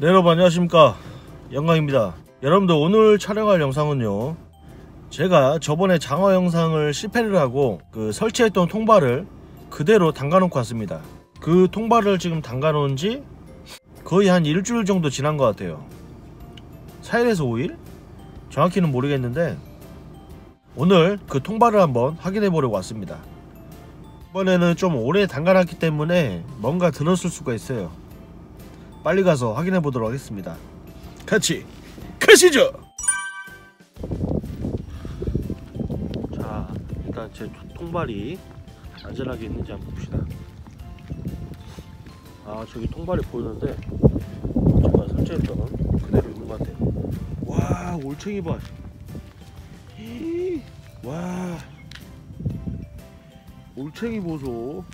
네, 여러분 안녕하십니까? 영광입니다. 여러분들 오늘 촬영할 영상은요 제가 저번에 장어 영상을 실패를 하고 그 설치했던 통발을 그대로 담가 놓고 왔습니다. 그 통발을 지금 담가 놓은 지 거의 한 일주일 정도 지난 것 같아요. 4일에서 5일? 정확히는 모르겠는데 오늘 그 통발을 한번 확인해 보려고 왔습니다. 이번에는 좀 오래 담가놨기 때문에 뭔가 들었을 수가 있어요 빨리 가서 확인해 보도록 하겠습니다. 같이 가시죠. 자, 일단 제 통발이 안전하게 있는지 한번 봅시다. 아, 저기 통발이 보이는데 제가 설치했던 그대로 있는 것 같아요. 와, 올챙이 봐. 히, 와, 올챙이 보소.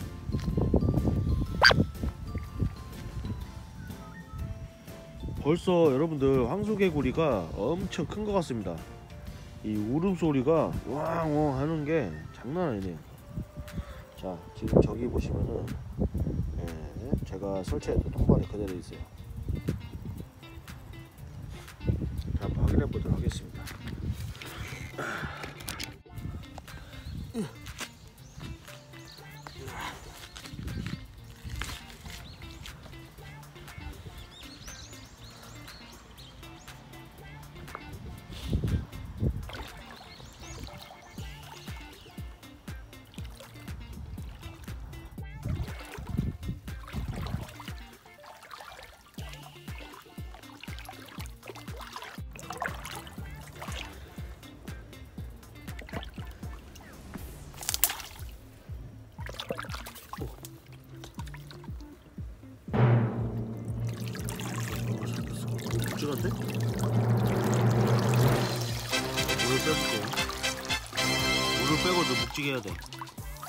벌써 여러분들 황소개구리가 엄청 큰 것 같습니다. 이 울음소리가 왕왕 하는 게 장난 아니네요. 자, 지금 저기 보시면은 예, 제가 설치했던 통발이 그대로 있어요. 자, 한번 확인해 보도록 하겠습니다. 묵직한데? 물을 빼볼게요. 물을 빼고 좀 묵직해야 돼.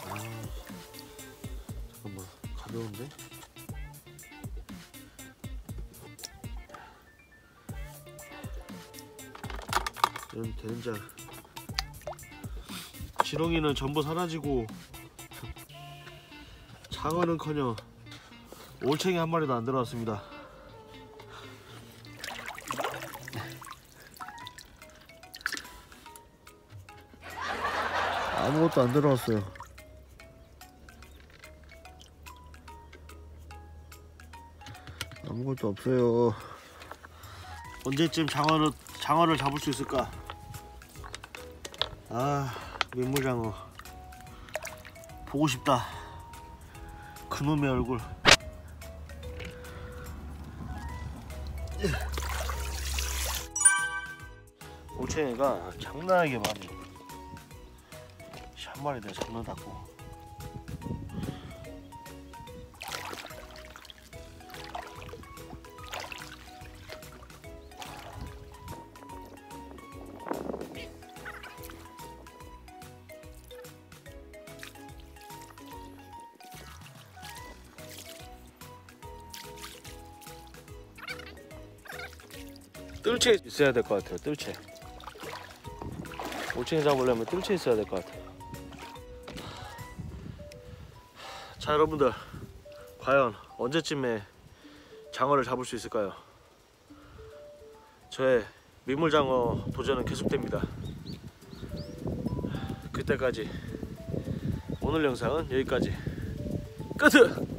아, 잠깐만 가벼운데? 이런 된장. 지렁이는 전부 사라지고 장어는커녕 올챙이 한 마리도 안 들어왔습니다. 아무것도 안 들어왔어요. 아무것도 없어요. 언제쯤 장어를 장어를 잡을 수 있을까? 아 민물장어 보고 싶다. 그놈의 얼굴. 올챙이가 장난하게 많이 한 마리 내가 잡는다고. 뜰채 있어야 될 것 같아요 뜰채. 올챙이 잡으려면 뜰채 있어야 될 것 같아요 자 여러분들 과연 언제쯤에 장어를 잡을 수 있을까요? 저의 민물장어 도전은 계속됩니다 그때까지 오늘 영상은 여기까지 끝!